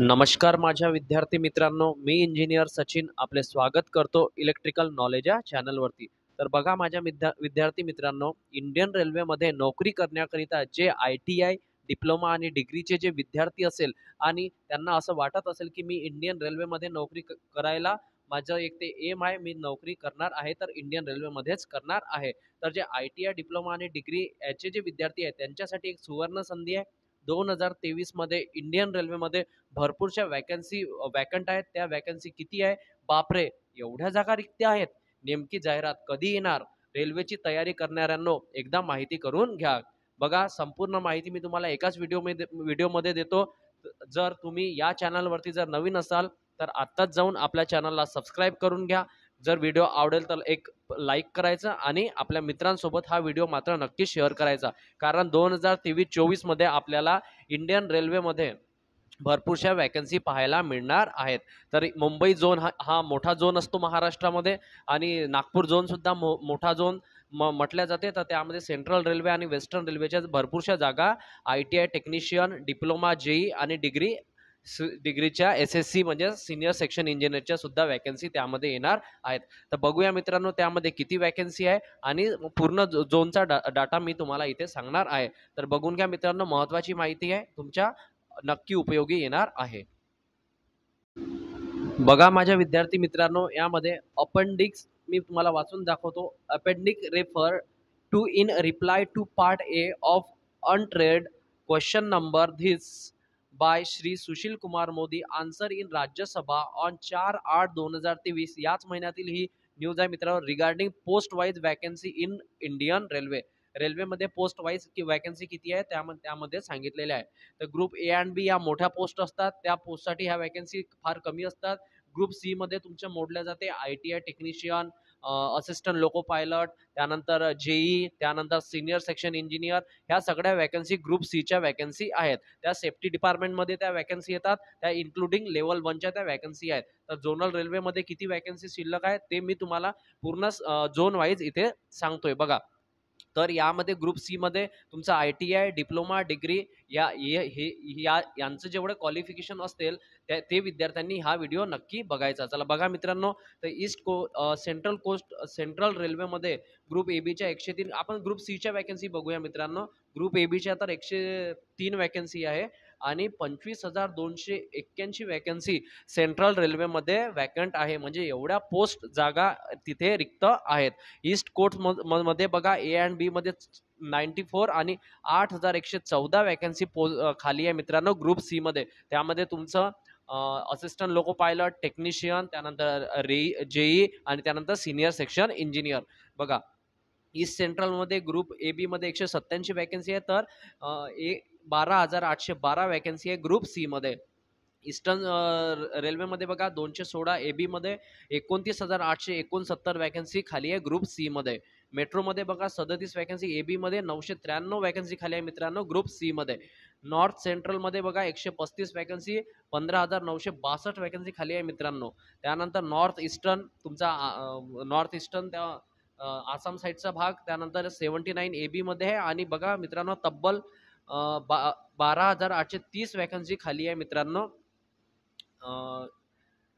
नमस्कार माझ्या विद्यार्थी मित्रांनो मी इंजिनियर सचिन आपले स्वागत करतो इलेक्ट्रिकल नॉलेज या चॅनलवरती तर बघा माझ्या विद्या विद्यार्थी मित्रांनो इंडियन रेल्वेमध्ये नोकरी करण्याकरिता जे आय टी आय डिप्लोमा आणि डिग्रीचे जे विद्यार्थी असेल आणि त्यांना असं वाटत असेल की मी इंडियन रेल्वेमध्ये नोकरी करायला माझं एक ते एम आहे मी नोकरी करणार आहे तर इंडियन रेल्वेमध्येच करणार आहे. तर जे आय टी आय डिप्लोमा आणि डिग्री याचे जे विद्यार्थी आहेत त्यांच्यासाठी एक सुवर्ण संधी आहे. दोन हजार तेवीसमध्ये इंडियन रेल्वेमध्ये भरपूरशा वॅकन्सी वॅकंट आहेत. त्या वॅकन्सी किती आहे? बापरे! एवढ्या जागा रिक्त्या आहेत. नेमकी जाहिरात कधी येणार? रेल्वेची तयारी करणाऱ्यांनो एकदा माहिती करून घ्या. बघा संपूर्ण माहिती मी तुम्हाला एकाच व्हिडिओमध्ये व्हिडिओमध्ये देतो. जर तुम्ही या चॅनलवरती जर नवीन असाल तर आत्ताच जाऊन आपल्या चॅनलला सबस्क्राईब करून घ्या. जर व्हिडिओ आवडेल तर एक लाईक करायचा आणि आपल्या मित्रांसोबत हा व्हिडिओ मात्र नक्की शेअर करायचा. कारण दोन हजार तेवीस चोवीसमध्ये आपल्याला इंडियन रेल्वेमध्ये भरपूरशा वॅकन्सी पाहायला मिळणार आहेत. तर मुंबई झोन हा हा मोठा झोन असतो महाराष्ट्रामध्ये आणि नागपूर झोनसुद्धा मो मोठा झोन म म्हटल्या जाते. तर त्यामध्ये सेंट्रल रेल्वे आणि वेस्टर्न रेल्वेच्या भरपूरशा जागा I T I technician diploma JE आणि डिग्री डिग्रीच्या एस एस सी म्हणजे सिनियर सेक्शन इंजिनियरच्या सुद्धा वॅकन्सी त्यामध्ये येणार आहेत. तर बघूया मित्रांनो त्यामध्ये किती वॅकन्सी आहे आणि पूर्ण झोनचा डा डाटा मी तुम्हाला इथे सांगणार आहे. तर बघून घ्या मित्रांनो महत्त्वाची माहिती आहे तुमच्या नक्की उपयोगी येणार आहे. बघा माझ्या विद्यार्थी मित्रांनो यामध्ये अपेंडिक्स मी तुम्हाला वाचून दाखवतो. Appendix refer to in reply to part A of unstarred question number this by Shri Sushil Kumar Modi. Answer in Rajya Sabha on चार आठ दोन हजार तेवीस. याच महिन्यातील ही न्यूज आहे मित्रांनो regarding post wise vacancy in Indian railway रेल्वेमध्ये पोस्ट वाईज की वॅकन्सी किती आहे त्यामध्ये त्यामध्ये सांगितलेले आहे. तर ग्रुप ए अँड बी या मोठ्या पोस्ट असतात. त्या पोस्टसाठी ह्या वॅकन्सी फार कमी असतात. ग्रुप सी मध्ये तुमच्या मोडल्या जाते. I T I technician assistant loco pilot त्यानंतर जेई त्यानंतर सिनियर सेक्शन इंजिनियर ह्या सगळ्या वॅकन्सी ग्रुप सीच्या वॅकन्सी आहेत. त्या सेफ्टी डिपार्टमेंटमध्ये त्या वॅकन्सी येतात त्या इन्क्लुडिंग लेवल वनच्या त्या वॅकन्सी आहेत. तर झोनल रेल्वेमध्ये किती वॅकन्सी शिल्लक आहेत ते मी तुम्हाला पूर्ण झोन वाईज इथे सांगतोय. बघा तर यामध्ये ग्रुप सी मध्ये तुमचं I T I diploma degree या हे या यांचं जेवढं क्वालिफिकेशन असतील त्या ते विद्यार्थ्यांनी हा व्हिडिओ नक्की बघायचा. चला बघा मित्रांनो तर ईस्ट को सेंट्रल कोस्ट सेंट्रल रेल्वेमध्ये ग्रुप ए बीच्या एकशे तीन आपण ग्रुप सीच्या वॅकन्सी बघूया मित्रांनो. ग्रुप ए बीच्या तर एकशे तीन वॅकन्सी आहे. आणि पंचवीस हजार दोनशे एक्क्याऐंशी वॅकन्सी सेंट्रल रेल्वेमध्ये वॅकंट आहे. म्हणजे एवढ्या पोस्ट जागा तिथे रिक्त आहेत. ईस्ट कोस्टमध्ये बघा ए अँड बीमध्ये नाईन्टी फोर आणि आठ हजार एकशे चौदा वॅकन्सी पो खाली आहे मित्रांनो ग्रुप सीमध्ये त्यामध्ये तुमचं असिस्टंट लोको पायलट टेक्निशियन त्यानंतर रे जेई आणि त्यानंतर सिनियर सेक्शन इंजिनियर बघा ईस्ट सेंट्रलमध्ये ग्रुप ए बीमध्ये एकशे सत्त्याऐंशी वॅकन्सी आहे. तर ए बारा हजार आठशे बारा वॅकन्सी आहे ग्रुप सीमध्ये ईस्टर्न रेल्वेमध्ये बघा दोनशे सोळा ए बीमध्ये एकोणतीस हजार आठशे एकोणसत्तर वॅकन्सी खाली आहे ग्रुप सीमध्ये मेट्रोमध्ये बघा सदतीस वॅकन्सी ए बीमध्ये नऊशे त्र्याण्णव वॅकन्सी खाली आहे मित्रांनो ग्रुप सीमध्ये नॉर्थ सेंट्रलमध्ये बघा एकशे पस्तीस वॅकन्सी पंधरा हजार नऊशे बासष्ट वॅकन्सी खाली आहे मित्रांनो. त्यानंतर नॉर्थ ईस्टर्न तुमचा नॉर्थ ईस्टर्न त्या आसाम साईडचा भाग त्यानंतर सेवन्टी नाईन ए बीमध्ये आहे. आणि बघा मित्रांनो तब्बल बा बारा हजार आठशे तीस वॅकन्सी खाली आहे मित्रांनो.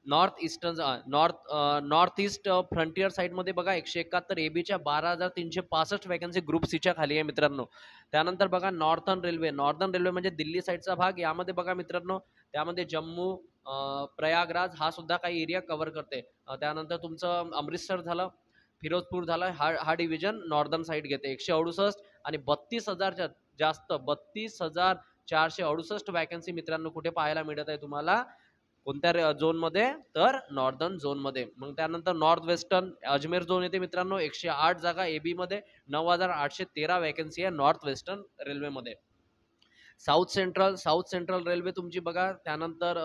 North eastern north north east frontier साईडमध्ये बघा एकशे एकाहत्तर ए बीच्या बारा हजार तीनशे पासष्ट वॅकन्सी ग्रुप सीच्या खाली आहे मित्रांनो. त्यानंतर बघा नॉर्थर्न रेल्वे नॉर्दर्न रेल्वे म्हणजे दिल्ली साईडचा भाग. यामध्ये बघा मित्रांनो त्यामध्ये जम्मू प्रयागराज हा सुद्धा काही एरिया कव्हर करते. त्यानंतर तुमचं अमृतसर झालं फिरोजपूर झालं हा हा डिव्हिजन नॉर्दर्न साईड घेते. एकशे अडुसष्ट आणि बत्तीस हजारच्या जास्त बत्तीस हजार चारशे अडुसष्ट वॅकन्सी मित्रांनो कुठे पाहायला मिळत आहे तुम्हाला? कोणत्या रे- झोनमध्ये तर नॉर्दर्न झोनमध्ये मग त्यानंतर नॉर्थ वेस्टर्न अजमेर झोन येते मित्रांनो एकशे आठ जागा ए बीमध्ये नऊ हजार आठशे तेरा वॅकन्सी आहे नॉर्थ वेस्टर्न रेल्वेमध्ये south central south central railway तुमची बघा त्यानंतर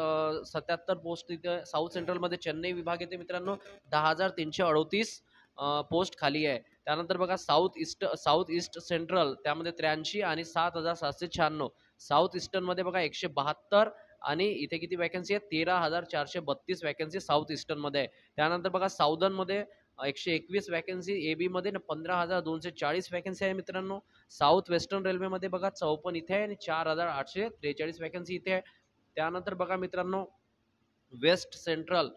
सत्याहत्तर पोस्ट तिथे साऊथ सेंट्रलमध्ये चेन्नई विभाग येते मित्रांनो दहा हजार तीनशे अडोतीस पोस्ट खाली आहे. त्यानंतर बघा south east south east central त्यामध्ये त्र्याऐंशी आणि सात हजार सातशे शहाण्णव. साऊथ ईस्टर्नमध्ये बघा एकशे बहात्तर आणि इथे किती वॅकन्सी आहे तेरा हजार चारशे बत्तीस वॅकन्सी साऊथ ईस्टर्नमध्ये आहे. त्यानंतर बघा साऊदर्नमध्ये एकशे एकवीस वॅकन्सी ए बीमध्ये ना पंधरा हजार दोनशे चाळीस वॅकन्सी आहे मित्रांनो. साऊथ वेस्टर्न रेल्वेमध्ये बघा चौपन्न इथे आहे आणि चार हजार आठशे त्रेचाळीस वॅकन्सी इथे आहे. त्यानंतर बघा मित्रांनो वेस्ट सेंट्रल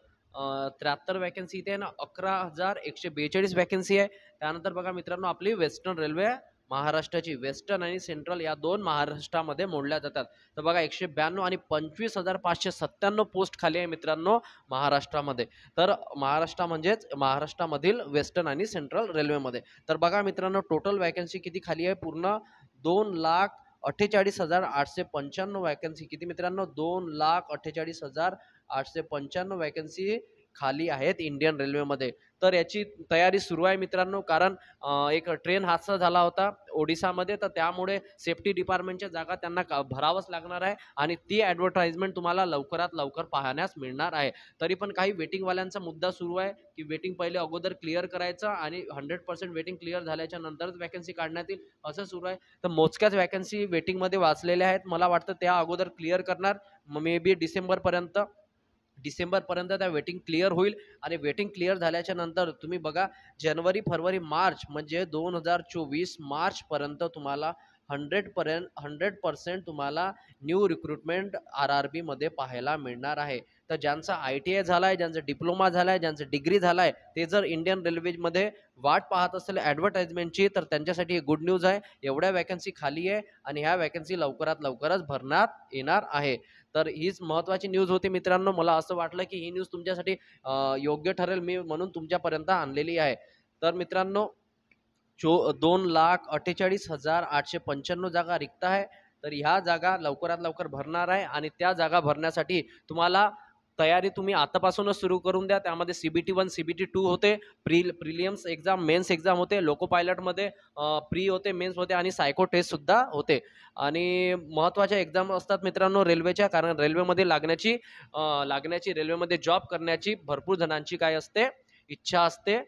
त्र्याहत्तर वॅकन्सी इथे आहे ना अकरा हजार एकशे बेचाळीस वॅकन्सी आहे. त्यानंतर बघा मित्रांनो आपली वेस्टर्न रेल्वे आहे. महाराष्ट्राची वेस्टर्न आणि सेंट्रल या दोन महाराष्ट्रामध्ये मोडल्या जातात. तर बघा एकशे ब्याण्णव आणि पंचवीस हजार पाचशे सत्त्याण्णव पोस्ट खाली आहे मित्रांनो महाराष्ट्रामध्ये. तर महाराष्ट्र म्हणजेच महाराष्ट्रामधील वेस्टर्न आणि सेंट्रल रेल्वेमध्ये तर बघा मित्रांनो टोटल वॅकन्सी किती खाली आहे? पूर्ण दोन लाख अठ्ठेचाळीस हजार आठशे पंच्याण्णव वॅकन्सी किती मित्रांनो? दोन लाख अठ्ठेचाळीस हजार आठशे पंच्याण्णव वॅकन्सी खाली आहेत इंडियन रेल्वेमध्ये तर याची तयारी सुरू आहे मित्रांनो कारण एक ट्रेन हादसा झाला होता ओडिसामध्ये तर त्यामुळे सेफ्टी डिपार्टमेंटच्या जागा त्यांना का- भरावंच लागणार आहे आणि ती ॲडव्हर्टाइजमेंट तुम्हाला लवकरात लवकर पाहण्यास मिळणार आहे. तरी पण काही वेटिंगवाल्यांचा मुद्दा सुरू आहे की वेटिंग पहिले अगोदर क्लिअर करायचं आणि हंड्रेड पर्सेंट वेटिंग क्लिअर झाल्याच्या नंतरच वॅकन्सी काढण्यात येईल असं सुरू आहे. तर मोजक्याच वॅकन्सी वेटिंगमध्ये वाचलेल्या आहेत. मला वाटतं त्या अगोदर क्लिअर करणार मे बी डिसेंबरपर्यंत. डिसेंबरपर्यंत त्या वेटिंग क्लिअर होईल. आणि वेटिंग क्लिअर झाल्याच्यानंतर तुम्ही बघा जानेवारी फरवरी मार्च म्हणजे दोन हजार चोवीस मार्चपर्यंत तुम्हाला हंड्रेडपर्यंत हंड्रेड पर्सेंट तुम्हाला न्यू रिक्रुटमेंट आर आर बीमध्ये पाहायला मिळणार आहे. तर ज्यांचा आय टी आय झाला आहे ज्यांचा डिप्लोमा झाला आहे ज्यांचं डिग्री झाला आहे ते जर इंडियन रेल्वेमध्ये वाट पाहत असेल ॲडव्हर्टाइजमेंटची तर त्यांच्यासाठी गुड न्यूज आहे. एवढ्या वॅकन्सी खाली आहे आणि ह्या वॅकन्सी लवकरात लवकरच भरण्यात येणार आहे. तर हीच महत्त्वाची न्यूज होती मित्रांनो. मला असं वाटलं की ही न्यूज तुमच्यासाठी योग्य ठरेल मी म्हणून तुमच्यापर्यंत आणलेली आहे. तर मित्रांनो चो दोन लाख अठ्ठेचाळीस हजार आठशे पंच्याण्णव जागा रिक्त आहे. तर ह्या जागा लवकरात लवकर भरणार आहे आणि त्या जागा भरण्यासाठी तुम्हाला तयारी तुम्ही आतापासूनच सुरू करून द्या. त्यामध्ये C B T one C B T two होते. Pre prelims exam mains exam होते. लोको पायलटमध्ये प्री होते मेन्स होते आणि सायको टेस्टसुद्धा होते. आणि महत्त्वाच्या एक्झाम असतात मित्रांनो रेल्वेच्या कारण रेल्वेमध्ये लागण्याची लागण्याची रेल्वेमध्ये जॉब करण्याची भरपूर जणांची काय असते? इच्छा असते.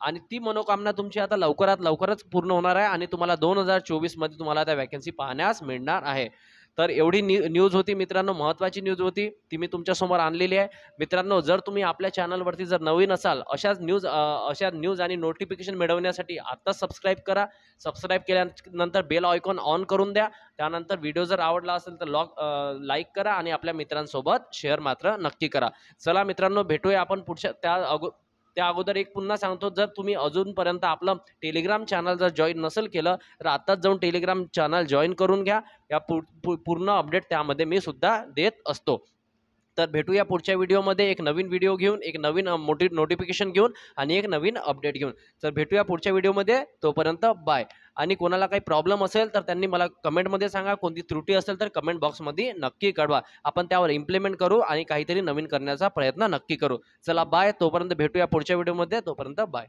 आणि ती मनोकामना तुमची आता लवकरात लवकरच पूर्ण होणार आहे आणि तुम्हाला दोन हजार चोवीसमध्ये तुम्हाला त्या वॅकन्सी पाहण्यास मिळणार आहे. तर एवढी न्यू न्यूज होती मित्रांनो महत्त्वाची न्यूज होती ती मी तुमच्यासमोर आणलेली आहे. मित्रांनो जर तुम्ही आपल्या चॅनलवरती जर नवीन असाल अशाच न्यूज अशा न्यूज आणि नोटिफिकेशन मिळवण्यासाठी आत्ताच सबस्क्राईब करा. सबस्क्राईब केल्यानंतर बेल आयकॉन ऑन करून द्या. त्यानंतर व्हिडिओ जर आवडला असेल तर लॉग लाईक करा आणि आपल्या मित्रांसोबत शेअर मात्र नक्की करा. चला मित्रांनो भेटूया आपण पुढच्या त्या अगो त्या अगोदर एक पुन्हा सांगतो जर तुम्ही अजूनपर्यंत आपलं टेलिग्राम चॅनल जर जॉईन नसेल केलं तर आत्ताच जाऊन टेलिग्राम चॅनल जॉईन करून घ्या. या पूर्ण अपडेट त्यामध्ये मी सुद्धा देत असतो. तर भेटूया पुढच्या व्हिडिओमध्ये. एक नवीन व्हिडिओ घेऊन एक नवीन मोठी नोटिफिकेशन घेऊन आणि एक नवीन अपडेट घेऊन. तर भेटूया पुढच्या व्हिडिओमध्ये. तोपर्यंत बाय आणि कोणाला काही प्रॉब्लेम असेल तर त्यांनी मला कमेंटमध्ये सांगा. कोणती त्रुटी असेल तर कमेंट बॉक्समध्ये नक्की कळवा. आपण त्यावर इम्प्लिमेंट करू आणि काहीतरी नवीन करण्याचा प्रयत्न नक्की करू. चला बाय तोपर्यंत भेटूया पुढच्या व्हिडिओमध्ये. तोपर्यंत बाय